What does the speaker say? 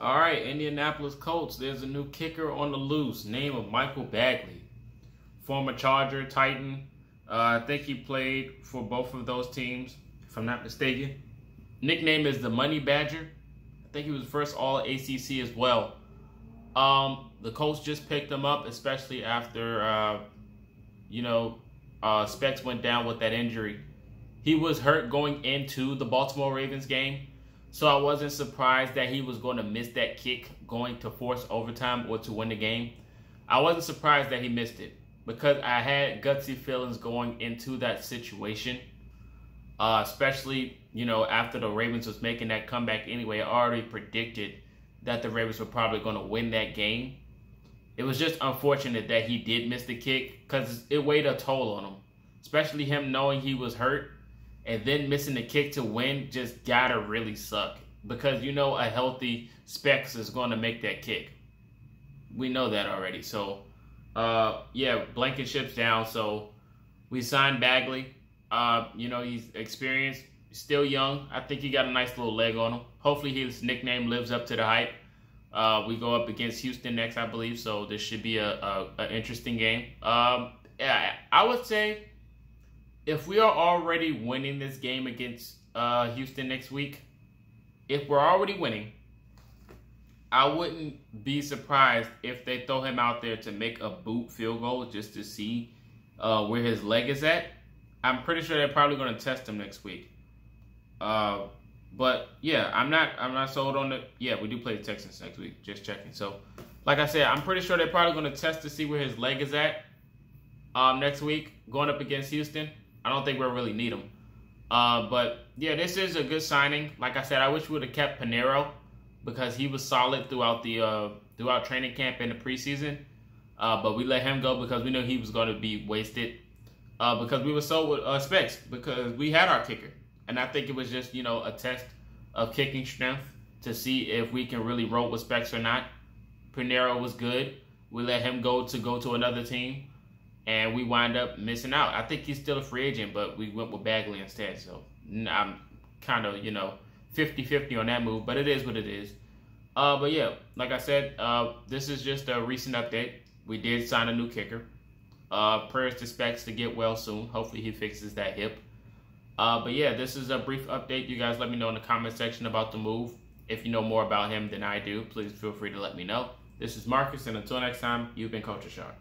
All right, Indianapolis Colts. There's a new kicker on the loose, name of Michael Badgley, former Charger, Titan. Uh, I think he played for both of those teams, if I'm not mistaken. Nickname is the Money Badger. I think he was first All ACC as well. Um, the Colts just picked him up, especially after uh, you know uh, Specs went down with that injury. He was hurt going into the Baltimore Ravens game. So I wasn't surprised that he was going to miss that kick going to force overtime or to win the game. I wasn't surprised that he missed it because I had gutsy feelings going into that situation. Uh, especially, you know, after the Ravens was making that comeback anyway, I already predicted that the Ravens were probably going to win that game. It was just unfortunate that he did miss the kick because it weighed a toll on him, especially him knowing he was hurt and then missing the kick to win just gotta really suck because you know a healthy Specs is going to make that kick. We know that already. So, uh, yeah, Blankenship's down. So we signed Badgley. Uh, you know he's experienced, still young. I think he got a nice little leg on him. Hopefully his nickname lives up to the hype. Uh, we go up against Houston next, I believe. So this should be a, a, a interesting game. Um, yeah, I would say if we are already winning this game against uh, Houston next week, if we're already winning, I wouldn't be surprised if they throw him out there to make a boot field goal just to see uh, where his leg is at. I'm pretty sure they're probably going to test him next week. Uh, but yeah, I'm not I'm not sold on it. Yeah, we do play the Texans next week. Just checking. So, like I said, I'm pretty sure they're probably going to test to see where his leg is at um, next week going up against Houston. I don't think we'll really need him. Uh, but yeah, this is a good signing. Like I said, I wish we would have kept Pineiro because he was solid throughout the uh, throughout training camp and the preseason. Uh, but we let him go because we knew he was going to be wasted. Uh, because we were so with uh, Specs because we had our kicker, and I think it was just you know a test of kicking strength to see if we can really roll with Specs or not. Pineiro was good. We let him go to go to another team and we wind up missing out. I think he's still a free agent, but we went with Badgley instead. So I'm kind of, you know, 50 50 on that move, but it is what it is. Uh, but yeah, like I said, uh, this is just a recent update. We did sign a new kicker. Uh, prayers to Specs to get well soon. Hopefully he fixes that hip. Uh, but yeah, this is a brief update. You guys let me know in the comment section about the move. If you know more about him than I do, please feel free to let me know. This is Marcus, and until next time, you've been Colture Shock.